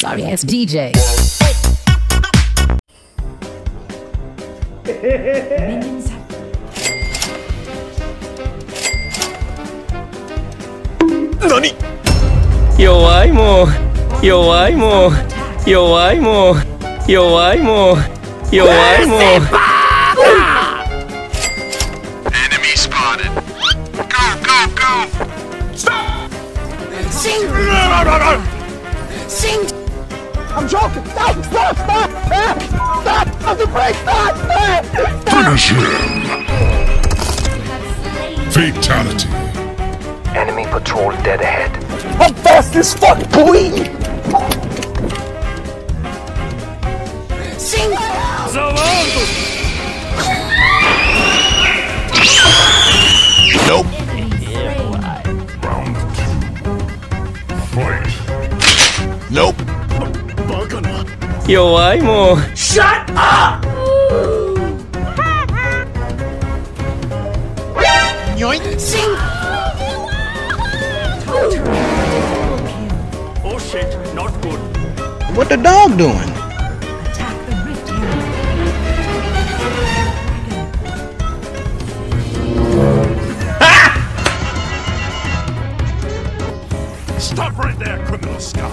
Sorry ass DJ. Minions have NANI 弱いもう弱いもう弱いもう弱いもう弱いもう Enemy spotted. Go, go, go! Sing! Sing! I'm joking! Stop! Stop! Stop! Stop! Stop! Stop the break! Stop! Stop! Finish him! Fatality. Enemy patrol dead ahead. I'm fast as fuck, boy! Sing! Nope. Fight. Nope. 弱いもう Sing! Oh shit, not good. What the dog doing? Attack the Rift Herald. Stop right there, criminal scum.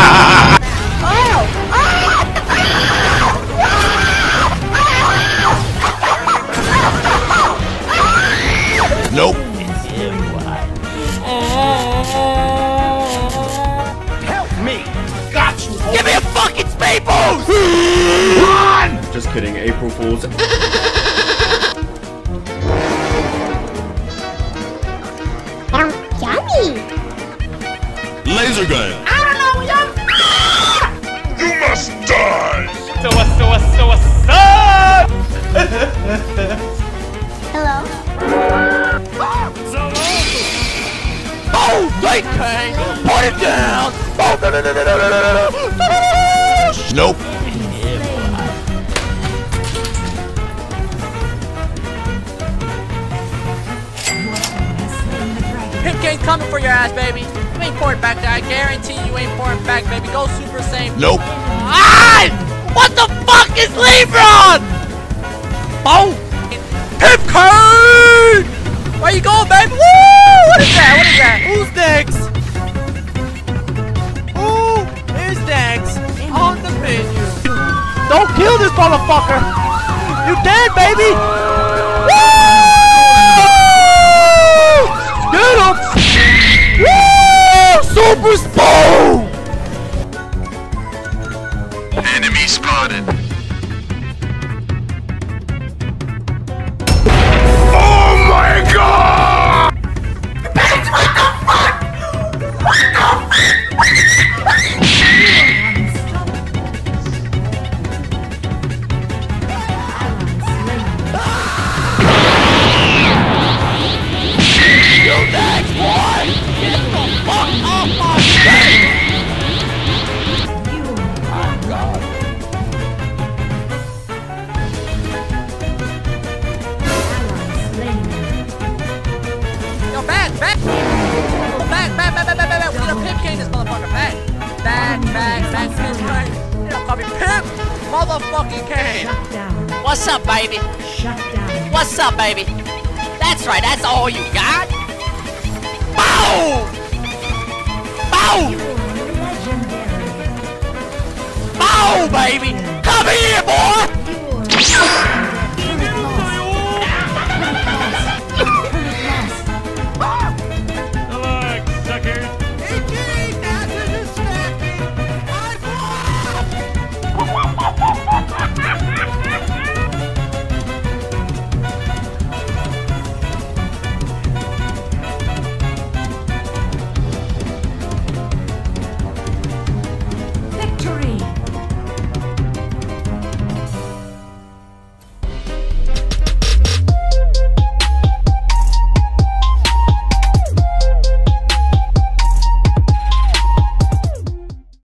Nope. Help me! Got you! Boy. Give me a fucking speed boost! Run! Just kidding, April Fools. Yummy. Laser gun. I don't know, young! Ah! You must die. Nope. Pimp King's coming for your ass, baby. You ain't pouring back there. I guarantee you ain't pouring back, baby. Go Super Saiyan. Nope. Ah! What the fuck is Lebron? Oh! King! Don't kill this motherfucker! You dead, baby! Woo! Get him! Back, back! Back, back, back, back, back, back, back! We need a pimp king this motherfucker, back! Back, back, back, pimp king! You don't call me pimp! Motherfucking king! Shut. What's up, baby? Shut down. What's up, baby? That's right, that's all you got! Bow! Bow! Bow, baby! Come here, boy!